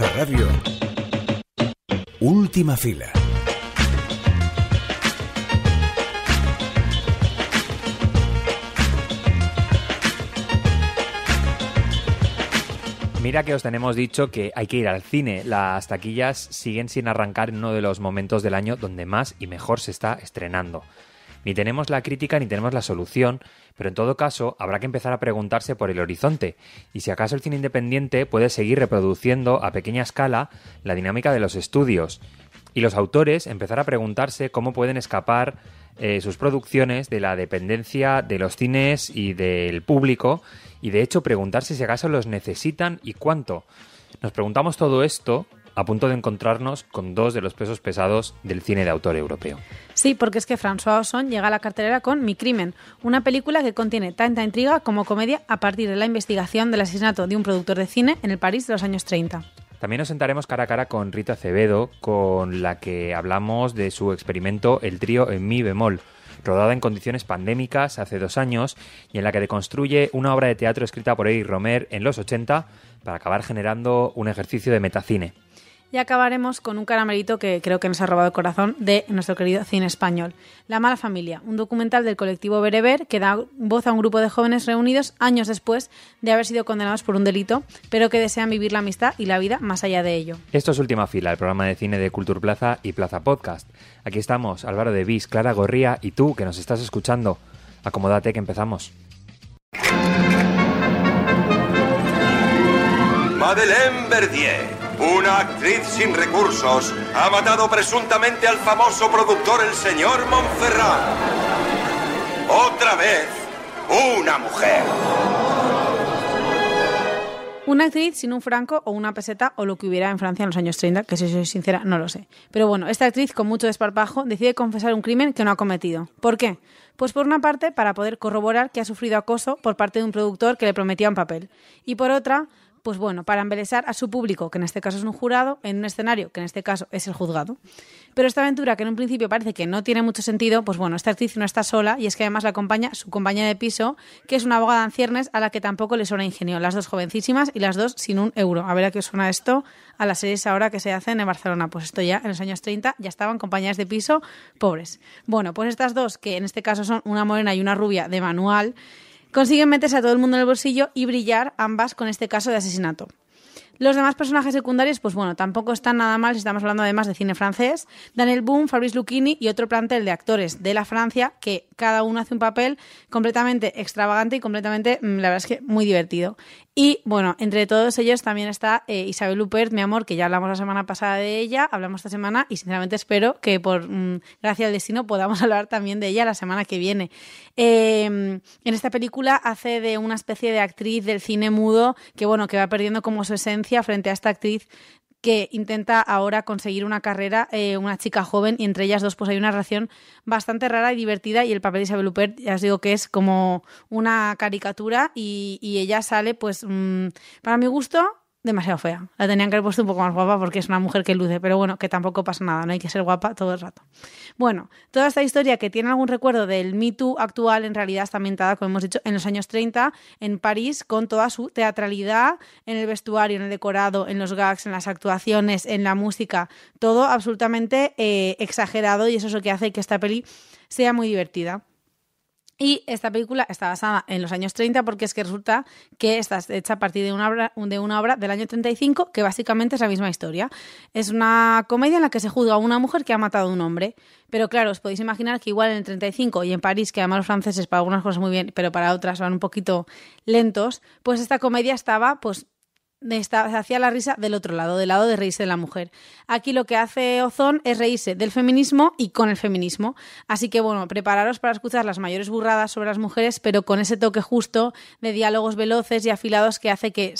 Radio. Última fila. Mira que os tenemos dicho que hay que ir al cine. Las taquillas siguen sin arrancar en uno de los momentos del año donde más y mejor se está estrenando. Ni tenemos la crítica ni tenemos la solución, pero en todo caso habrá que empezar a preguntarse por el horizonte y si acaso el cine independiente puede seguir reproduciendo a pequeña escala la dinámica de los estudios y los autores empezar a preguntarse cómo pueden escapar eh, sus producciones de la dependencia de los cines y del público y de hecho preguntarse si acaso los necesitan y cuánto. Nos preguntamos todo esto a punto de encontrarnos con dos de los pesos pesados del cine de autor europeo. Sí, porque es que François Ozon llega a la cartelera con Mi crimen, una película que contiene tanta intriga como comedia a partir de la investigación del asesinato de un productor de cine en el París de los años 30. También nos sentaremos cara a cara con Rita Acevedo, con la que hablamos de su experimento El trío en mi bemol, rodada en condiciones pandémicas hace dos años y en la que deconstruye una obra de teatro escrita por Eric Romer en los 80 para acabar generando un ejercicio de metacine. Y acabaremos con un caramelito que creo que nos ha robado el corazón de nuestro querido cine español. La mala familia, un documental del colectivo Bereber que da voz a un grupo de jóvenes reunidos años después de haber sido condenados por un delito, pero que desean vivir la amistad y la vida más allá de ello. Esto es Última Fila, el programa de cine de Cultur Plaza y Plaza Podcast. Aquí estamos, Álvaro de Vis, Clara Gorría y tú que nos estás escuchando. Acomódate que empezamos. Madeleine Verdier una actriz sin recursos ha matado presuntamente al famoso productor el señor Montferrand. Otra vez, una mujer. Una actriz sin un franco o una peseta o lo que hubiera en Francia en los años 30, que si soy sincera no lo sé. Pero bueno, esta actriz con mucho desparpajo decide confesar un crimen que no ha cometido. ¿Por qué? Pues por una parte para poder corroborar que ha sufrido acoso por parte de un productor que le prometía un papel. Y por otra pues bueno, para embelesar a su público, que en este caso es un jurado, en un escenario, que en este caso es el juzgado. Pero esta aventura, que en un principio parece que no tiene mucho sentido, pues bueno, esta actriz no está sola y es que además la acompaña su compañera de piso, que es una abogada en ciernes a la que tampoco le suena ingenio. Las dos jovencísimas y las dos sin un euro. A ver a qué suena esto a las series ahora que se hacen en Barcelona. Pues esto ya en los años 30 ya estaban compañeras de piso pobres. Bueno, pues estas dos, que en este caso son una morena y una rubia de manual, consiguen meterse a todo el mundo en el bolsillo y brillar ambas con este caso de asesinato. Los demás personajes secundarios, pues bueno, tampoco están nada mal si estamos hablando además de cine francés. Daniel Boom, Fabrice Lucchini y otro plantel de actores de la Francia que cada uno hace un papel completamente extravagante y completamente, mm, la verdad es que muy divertido. Y bueno, entre todos ellos también está eh, Isabel Lupert, mi amor, que ya hablamos la semana pasada de ella, hablamos esta semana y sinceramente espero que por mm, gracia al destino podamos hablar también de ella la semana que viene. Em, en esta película hace de una especie de actriz del cine mudo que bueno, que va perdiendo como su esencia frente a esta actriz que intenta ahora conseguir una carrera, eh, una chica joven, y entre ellas dos pues hay una relación bastante rara y divertida y el papel de Isabel Huppert, ya os digo que es como una caricatura y, ella sale pues mm, para mi gusto demasiado fea. La tenían que haber puesto un poco más guapa porque es una mujer que luce, pero bueno, que tampoco pasa nada, no hay que ser guapa todo el rato. Bueno, toda esta historia que tiene algún recuerdo del Me Too actual en realidad está ambientada, como hemos dicho, en los años 30 en París con toda su teatralidad en el vestuario, en el decorado, en los gags, en las actuaciones, en la música, todo absolutamente eh, exagerado y eso es lo que hace que esta peli sea muy divertida. Y esta película está basada en los años 30 porque es que resulta que está hecha a partir de una obra, de una obra del año 35 que básicamente es la misma historia. Es una comedia en la que se juzga a una mujer que ha matado a un hombre. Pero claro, os podéis imaginar que igual en el 35 y en París, que además los franceses para algunas cosas muy bien, pero para otras van un poquito lentos, pues esta comedia estaba pues se hacía la risa del otro lado, del lado de reírse de la mujer. Aquí lo que hace Ozón es reírse del feminismo y con el feminismo. Así que bueno, prepararos para escuchar las mayores burradas sobre las mujeres, pero con ese toque justo de diálogos veloces y afilados que hace que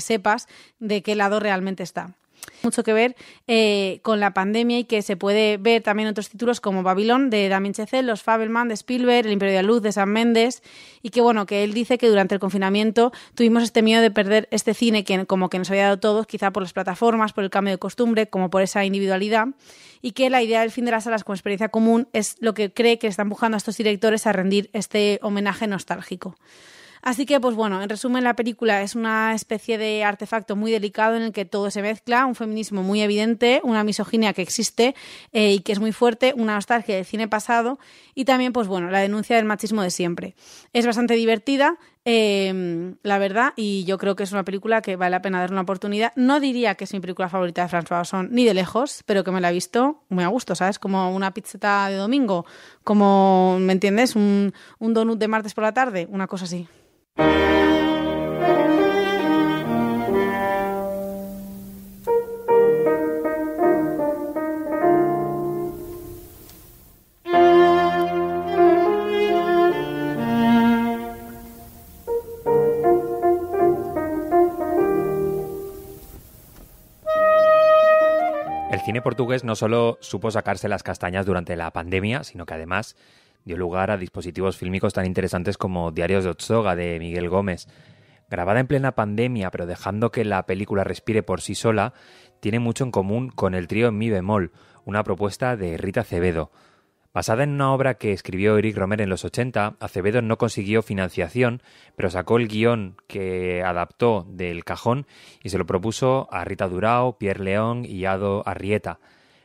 sepas de qué lado realmente está mucho que ver eh, con la pandemia y que se puede ver también otros títulos como Babilón de Damien Chazelle, Los Fabelman de Spielberg, El Imperio de la Luz de San Méndez y que bueno, que él dice que durante el confinamiento tuvimos este miedo de perder este cine que como que nos había dado todos, quizá por las plataformas, por el cambio de costumbre, como por esa individualidad y que la idea del fin de las salas como experiencia común es lo que cree que está empujando a estos directores a rendir este homenaje nostálgico. Así que, pues bueno, en resumen, la película es una especie de artefacto muy delicado en el que todo se mezcla, un feminismo muy evidente, una misoginia que existe eh, y que es muy fuerte, una nostalgia del cine pasado y también, pues bueno, la denuncia del machismo de siempre. Es bastante divertida, eh, la verdad, y yo creo que es una película que vale la pena dar una oportunidad. No diría que es mi película favorita de François Ozon, ni de lejos, pero que me la he visto muy a gusto, ¿sabes? Como una pizzeta de domingo, como, ¿me entiendes? Un, un donut de martes por la tarde, una cosa así. El cine portugués no solo supo sacarse las castañas durante la pandemia, sino que además dio lugar a dispositivos fílmicos tan interesantes como Diarios de Otsoga de Miguel Gómez. Grabada en plena pandemia, pero dejando que la película respire por sí sola, tiene mucho en común con el trío en mi bemol, una propuesta de Rita Acevedo. Basada en una obra que escribió Eric Romer en los 80, Acevedo no consiguió financiación, pero sacó el guion que adaptó del cajón y se lo propuso a Rita Durao, Pierre León y Ado Arrieta.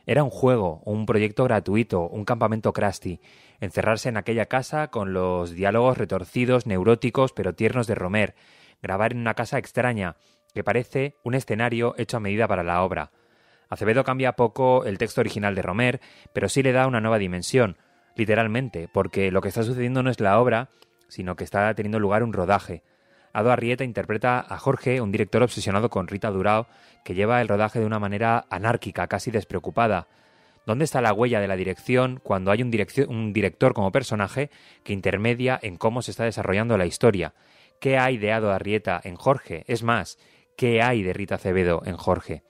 Era un juego, un proyecto gratuito, un campamento crusty, encerrarse en aquella casa con los diálogos retorcidos, neuróticos pero tiernos de Romer, grabar en una casa extraña, que parece un escenario hecho a medida para la obra. Acevedo cambia poco el texto original de Romer, pero sí le da una nueva dimensión, literalmente, porque lo que está sucediendo no es la obra, sino que está teniendo lugar un rodaje. Ado Arrieta interpreta a Jorge, un director obsesionado con Rita Durao, que lleva el rodaje de una manera anárquica, casi despreocupada. ¿Dónde está la huella de la dirección cuando hay un, director como personaje que intermedia en cómo se está desarrollando la historia? ¿Qué hay de Ado Arrieta en Jorge? Es más, ¿qué hay de Rita Acevedo en Jorge?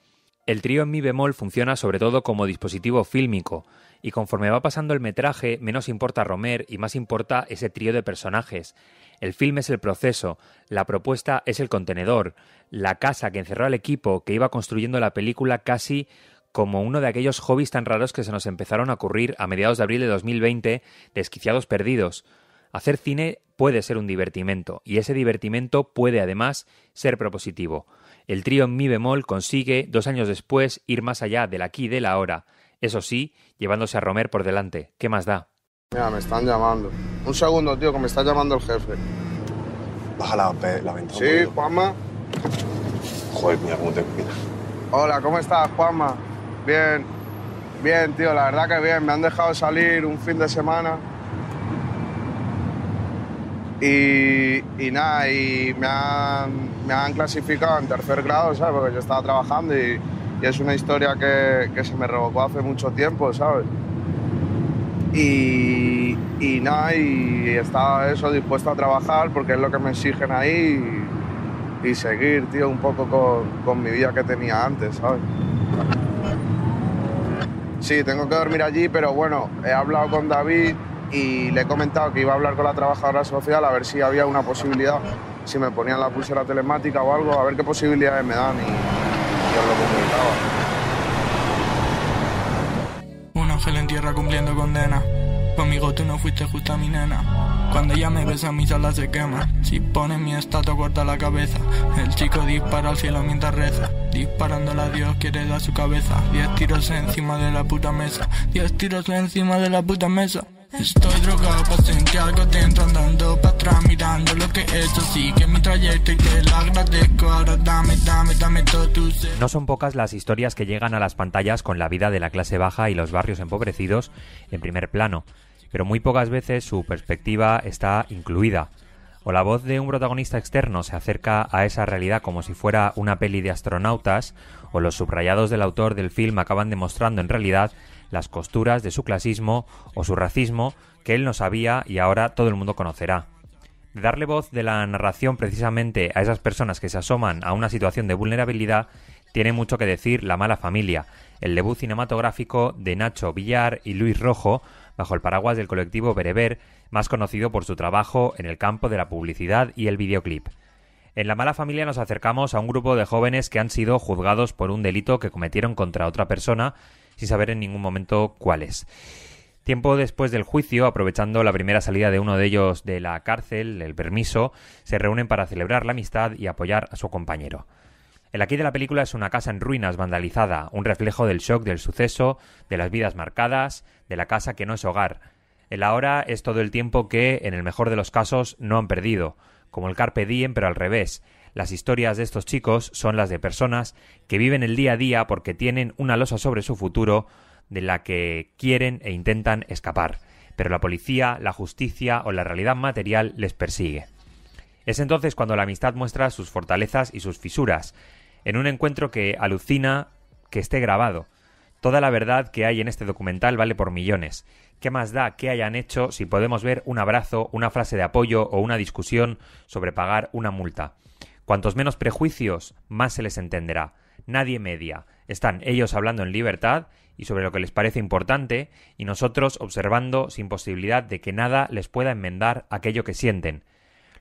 El trío en mi bemol funciona sobre todo como dispositivo fílmico, y conforme va pasando el metraje, menos importa Romer y más importa ese trío de personajes. El film es el proceso, la propuesta es el contenedor, la casa que encerró al equipo que iba construyendo la película casi como uno de aquellos hobbies tan raros que se nos empezaron a ocurrir a mediados de abril de 2020, desquiciados perdidos. Hacer cine puede ser un divertimento, y ese divertimento puede además ser propositivo. El trío en mi bemol consigue, dos años después, ir más allá del aquí y del ahora. Eso sí, llevándose a Romer por delante. ¿Qué más da? Mira, me están llamando. Un segundo, tío, que me está llamando el jefe. Baja la, la ventana. Sí, Juanma. Joder, mira cómo te mira. Hola, ¿cómo estás, Juanma? Bien. Bien, tío, la verdad que bien. Me han dejado salir un fin de semana. Y, y nada, y me han, me han clasificado en tercer grado, ¿sabes? Porque yo estaba trabajando y, es una historia que, que, se me revocó hace mucho tiempo, ¿sabes? Y, y nada, y estaba eso dispuesto a trabajar porque es lo que me exigen ahí y, y seguir, tío, un poco con, con mi vida que tenía antes, ¿sabes? Sí, tengo que dormir allí, pero bueno, he hablado con David y le he comentado que iba a hablar con la trabajadora social a ver si había una posibilidad, si me ponían la pulsera telemática o algo, a ver qué posibilidades me dan y, y os lo comunicaba. Un ángel en tierra cumpliendo condena. Conmigo tú no fuiste justa mi nena. Cuando ella me besa mis alas se queman. Si pones mi estatua corta la cabeza. El chico dispara al cielo mientras reza. Disparándole a Dios quiere dar su cabeza. Diez tiros encima de la puta mesa. Diez tiros encima de la puta mesa. Estoy drogado pa' sentir algo dentro andando pa' atrás mirando lo que he hecho Sigue mi trayecto y te lo agradezco Ahora dame, dame, dame todo tu ser No son pocas las historias que llegan a las pantallas con la vida de la clase baja y los barrios empobrecidos en primer plano Pero muy pocas veces su perspectiva está incluida o la voz de un protagonista externo se acerca a esa realidad como si fuera una peli de astronautas, o los subrayados del autor del film acaban demostrando en realidad las costuras de su clasismo o su racismo que él no sabía y ahora todo el mundo conocerá. Darle voz de la narración precisamente a esas personas que se asoman a una situación de vulnerabilidad tiene mucho que decir La mala familia, el debut cinematográfico de Nacho Villar y Luis Rojo bajo el paraguas del colectivo Bereber, más conocido por su trabajo en el campo de la publicidad y el videoclip. En La mala familia nos acercamos a un grupo de jóvenes que han sido juzgados por un delito que cometieron contra otra persona sin saber en ningún momento cuál es. Tiempo después del juicio, aprovechando la primera salida de uno de ellos de la cárcel, el permiso, se reúnen para celebrar la amistad y apoyar a su compañero. El aquí de la película es una casa en ruinas, vandalizada, un reflejo del shock del suceso, de las vidas marcadas, de la casa que no es hogar. El ahora es todo el tiempo que, en el mejor de los casos, no han perdido, como el carpe diem pero al revés. Las historias de estos chicos son las de personas que viven el día a día porque tienen una losa sobre su futuro de la que quieren e intentan escapar, pero la policía, la justicia o la realidad material les persigue. Es entonces cuando la amistad muestra sus fortalezas y sus fisuras, en un encuentro que alucina que esté grabado. Toda la verdad que hay en este documental vale por millones. ¿Qué más da que hayan hecho si podemos ver un abrazo, una frase de apoyo o una discusión sobre pagar una multa? Cuantos menos prejuicios, más se les entenderá. Nadie media. Están ellos hablando en libertad y sobre lo que les parece importante, y nosotros observando sin posibilidad de que nada les pueda enmendar aquello que sienten.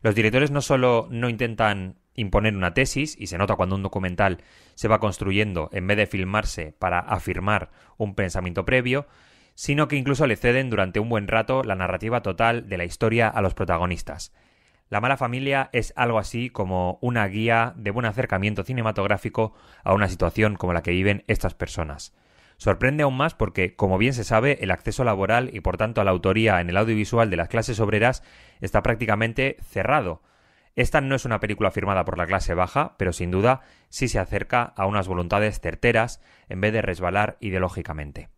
Los directores no solo no intentan imponer una tesis, y se nota cuando un documental se va construyendo en vez de filmarse para afirmar un pensamiento previo, sino que incluso le ceden durante un buen rato la narrativa total de la historia a los protagonistas. La mala familia es algo así como una guía de buen acercamiento cinematográfico a una situación como la que viven estas personas. Sorprende aún más porque, como bien se sabe, el acceso laboral y por tanto a la autoría en el audiovisual de las clases obreras está prácticamente cerrado, esta no es una película firmada por la clase baja, pero sin duda sí se acerca a unas voluntades certeras en vez de resbalar ideológicamente.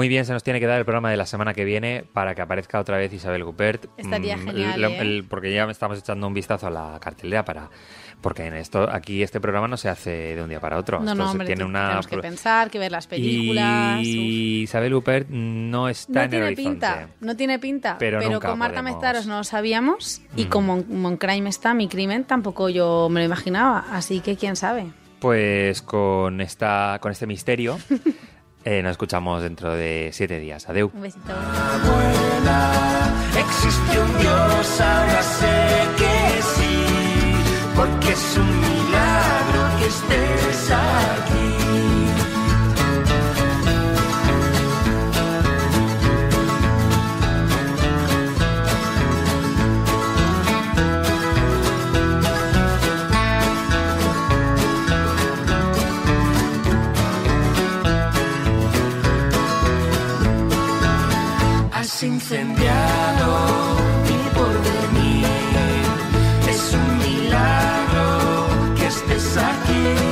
Muy bien, se nos tiene que dar el programa de la semana que viene para que aparezca otra vez Isabel Gupert. Estaría Mm, genial, lo- ¿eh? el- porque ya estamos echando un vistazo a la cartelera para... Porque en esto, aquí este programa no se hace de un día para otro. No, no, hombre, tiene una... tenemos que pensar, que ver las películas. uf. Y Isabel Huppert no está No en el tiene horizonte. pinta, no tiene pinta. Pero Pero, nunca con Marta podemos. Meztaros no lo sabíamos. Y Mm. como Mon Crime está, mi crimen, tampoco yo me lo imaginaba. Así que quién sabe. Pues con, esta, con este misterio eh, nos escuchamos dentro de siete días. Adeu. Un besito. Buena, existe un Dios, ahora sé que sí, porque es un milagro que estés ahí. aqui.